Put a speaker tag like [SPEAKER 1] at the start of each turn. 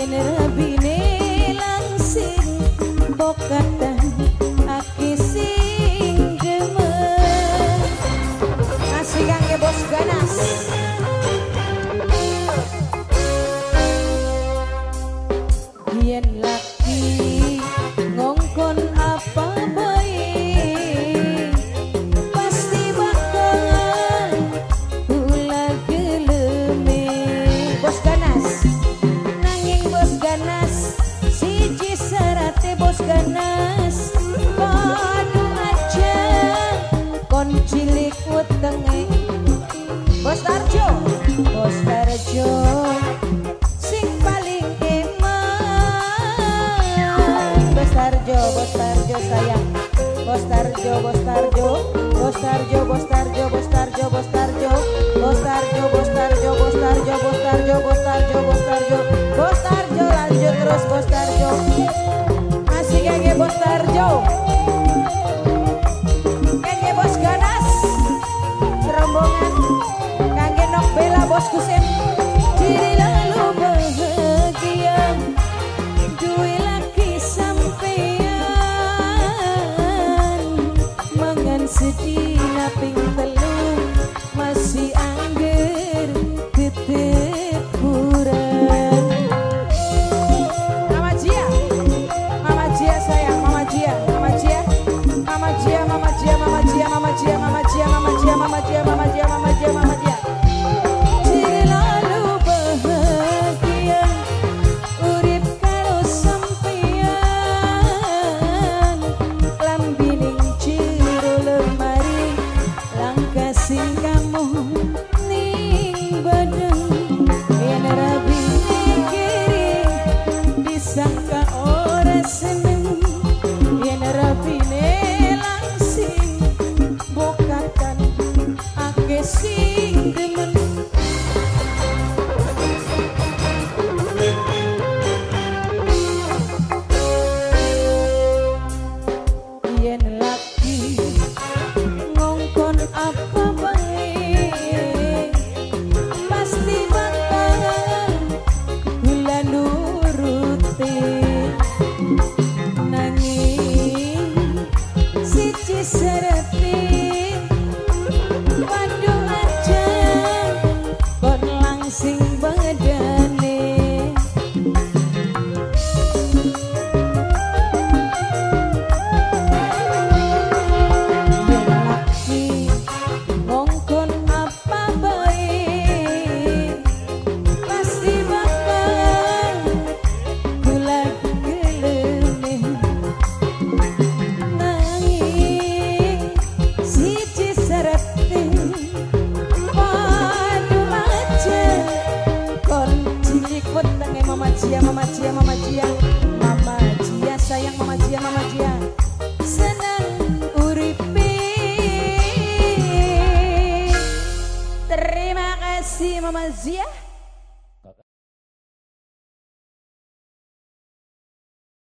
[SPEAKER 1] yen rabine langsing bokat ikut dengeng Bos Tarjo. Bos Tarjo. Sing paling eman Bos Tarjo Bos Tarjo sayang. Bos Tarjo Bos Tarjo. Bos Tarjo Bos Tarjo Bos Tarjo. Deus, que você uma magia